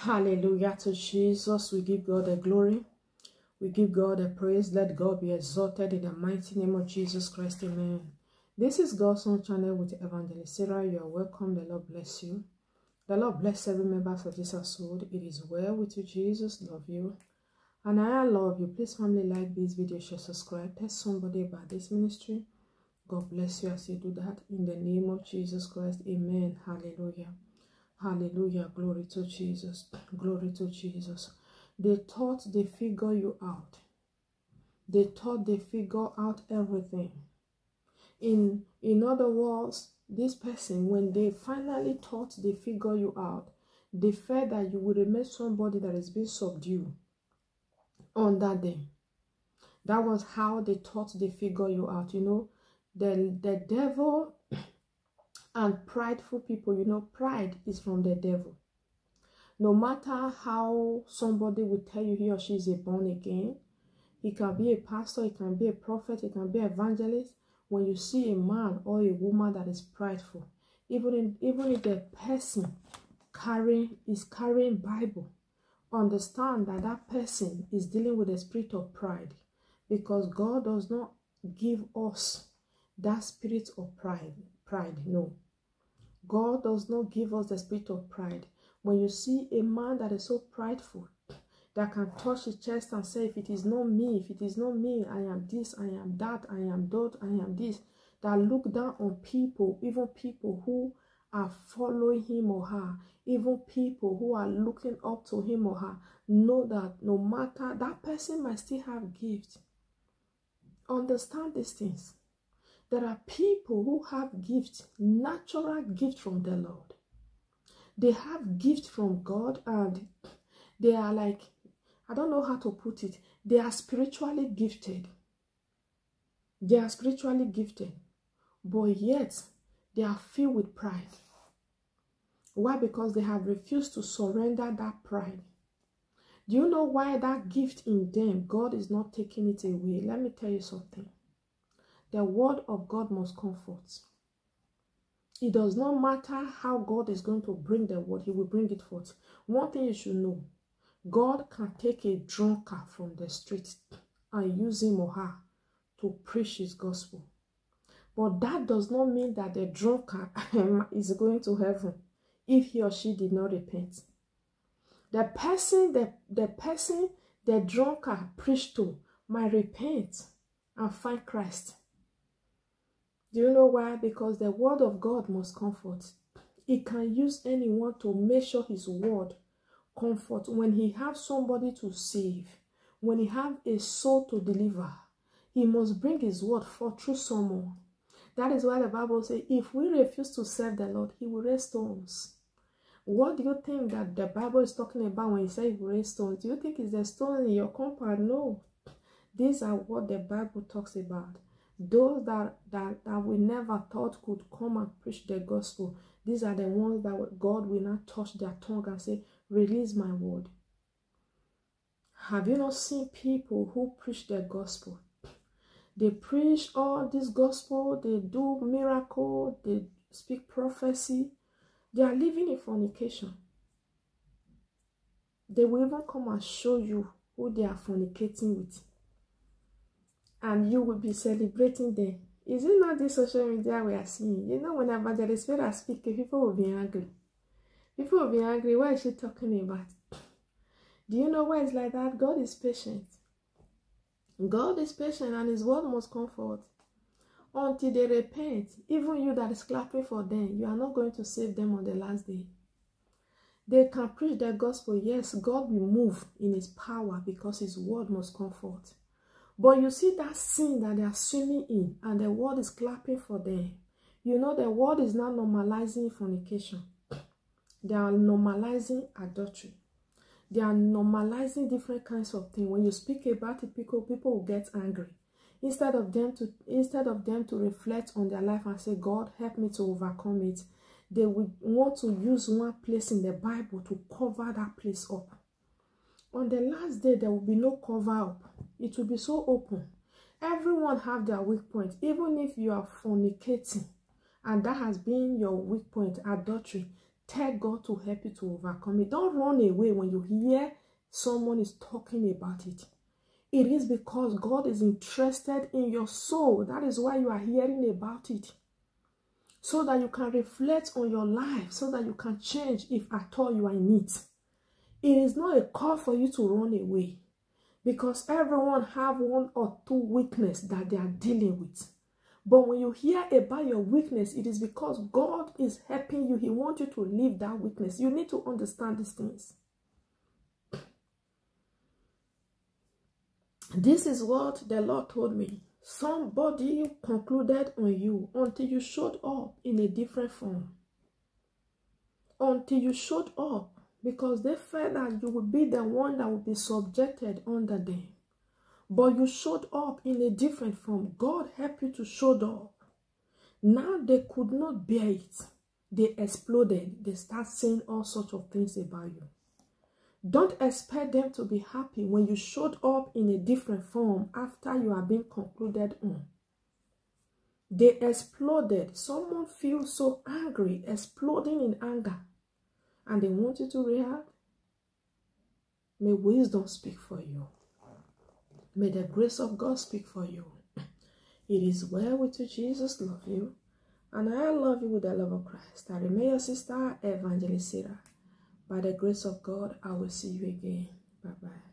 Hallelujah to Jesus. We give God the glory. We give God the praise. Let God be exalted in the mighty name of Jesus Christ. Amen. This is God's own channel with Evangelist Sarah. You are welcome. The Lord bless you. The Lord bless every member of this household. It is well with you. Jesus love you. And I love you. Please family like this video, share, subscribe. Tell somebody about this ministry. God bless you as you do that. In the name of Jesus Christ. Amen. Hallelujah. Hallelujah. Glory to Jesus. Glory to Jesus. They thought they figure you out. They thought they figure out everything. In in other words, this person, when they finally thought they figure you out, they felt that you would remain somebody that is being subdued on that day. That was how they thought they figure you out. You know, the the devil and prideful people, you know, pride is from the devil. No matter how somebody will tell you he or she is a born again, he can be a pastor, he can be a prophet, he can be an evangelist. When you see a man or a woman that is prideful, even in, even if the person carrying is carrying Bible, understand that that person is dealing with the spirit of pride, because God does not give us that spirit of pride. Pride, no. God does not give us the spirit of pride. When you see a man that is so prideful, that can touch his chest and say, if it is not me, if it is not me, I am this, I am that, I am that, I am this, that look down on people, even people who are following him or her, even people who are looking up to him or her, know that no matter, that person might still have gifts. Understand these things. There are people who have gifts, natural gift from the Lord. They have gift from God and they are like, I don't know how to put it. They are spiritually gifted. They are spiritually gifted. But yet, they are filled with pride. Why? Because they have refused to surrender that pride. Do you know why that gift in them, God is not taking it away? Let me tell you something the word of God must comfort. It does not matter how God is going to bring the word, He will bring it forth. One thing you should know God can take a drunkard from the street and use him or her to preach His gospel. But that does not mean that the drunkard is going to heaven if he or she did not repent. The person, the, the person the drunkard preached to might repent and find Christ. Do you know why? Because the word of God must comfort. He can use anyone to measure his word comfort. When he have somebody to save, when he have a soul to deliver, he must bring his word forth through someone. That is why the Bible says, if we refuse to serve the Lord, he will raise stones. What do you think that the Bible is talking about when he says he will raise stones? Do you think it's the stone in your compound? No. These are what the Bible talks about those that, that that we never thought could come and preach the gospel these are the ones that god will not touch their tongue and say release my word. Have you not seen people who preach the gospel? They preach all this gospel they do miracle they speak prophecy. They are living in fornication. They will even come and show you who they are fornicating with and you will be celebrating them. Is it not this social media we are seeing? You know, when Evangelist Vera speaks, people will be angry. People will be angry. What is she talking about? Do you know why it's like that? God is patient. God is patient and his word must comfort. Until they repent, even you that is clapping for them, you are not going to save them on the last day. They can preach the gospel. Yes, God will move in his power because his word must comfort. But you see that sin that they are swimming in and the world is clapping for them. You know the world is now normalizing fornication. They are normalizing adultery. They are normalizing different kinds of things. When you speak about it, people, people will get angry. Instead of them to instead of them to reflect on their life and say, God, help me to overcome it, they would want to use one place in the Bible to cover that place up. On the last day, there will be no cover up. It will be so open. Everyone have their weak point. Even if you are fornicating, and that has been your weak point, adultery, Tell God to help you to overcome it. Don't run away when you hear someone is talking about it. It is because God is interested in your soul. That is why you are hearing about it. So that you can reflect on your life, so that you can change if at all you are in it. It is not a call for you to run away because everyone have one or two weakness that they are dealing with. But when you hear about your weakness, it is because God is helping you. He wants you to leave that weakness. You need to understand these things. This is what the Lord told me. Somebody concluded on you until you showed up in a different form. Until you showed up because they felt that you would be the one that would be subjected under them. But you showed up in a different form. God helped you to show up. Now they could not bear it. They exploded. They start saying all sorts of things about you. Don't expect them to be happy when you showed up in a different form after you have been concluded on. They exploded. Someone feels so angry, exploding in anger, and they want you to react. May wisdom speak for you. May the grace of God speak for you. It is well with you. Jesus love you. And I love you with the love of Christ. I remain your sister, Evangelist Sarah. By the grace of God, I will see you again. Bye bye.